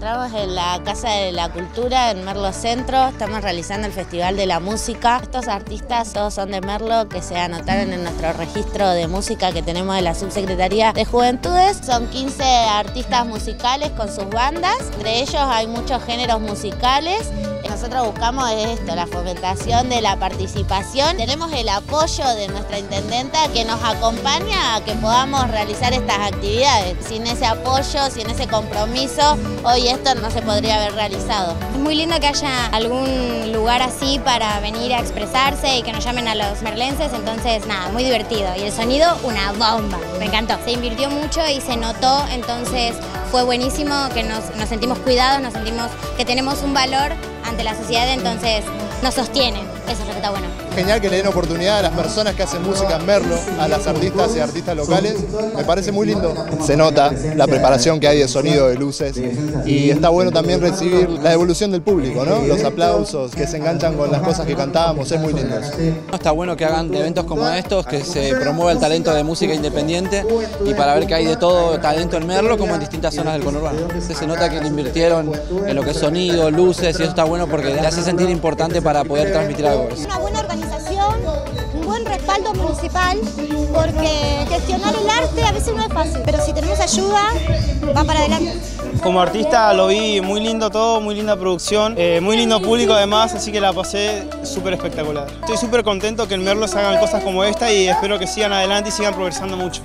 la Casa de la Cultura en Merlo Centro. Estamos realizando el Festival de la Música. Estos artistas todos son de Merlo que se anotaron en nuestro registro de música que tenemos de la Subsecretaría de Juventudes. Son 15 artistas musicales con sus bandas. Entre ellos hay muchos géneros musicales nosotros buscamos esto, la fomentación de la participación. Tenemos el apoyo de nuestra intendenta que nos acompaña a que podamos realizar estas actividades. Sin ese apoyo, sin ese compromiso, hoy esto no se podría haber realizado. Es muy lindo que haya algún lugar así para venir a expresarse y que nos llamen a los merlenses, entonces nada, muy divertido. Y el sonido, una bomba, me encantó. Se invirtió mucho y se notó, entonces fue buenísimo que nos, nos sentimos cuidados, nos sentimos que tenemos un valor ante la sociedad, entonces nos sostiene. Eso es lo que está bueno. Genial que le den oportunidad a las personas que hacen música en Merlo, a las artistas y artistas locales. Me parece muy lindo. Se nota la preparación que hay de sonido, de luces. Y está bueno también recibir la devolución del público, ¿no? Los aplausos, que se enganchan con las cosas que cantábamos, es muy lindo. Está bueno que hagan eventos como estos, que se promueva el talento de música independiente y para ver que hay de todo talento en Merlo como en distintas zonas del conurbano. Se nota que le invirtieron en lo que es sonido, luces y eso está bueno porque le hace sentir importante para poder transmitir algo. Respaldo municipal, porque gestionar el arte a veces no es fácil, pero si tenemos ayuda, va para adelante. Como artista lo vi muy lindo todo, muy linda producción, eh, muy lindo público además, así que la pasé súper espectacular. Estoy súper contento que en Merlos hagan cosas como esta y espero que sigan adelante y sigan progresando mucho.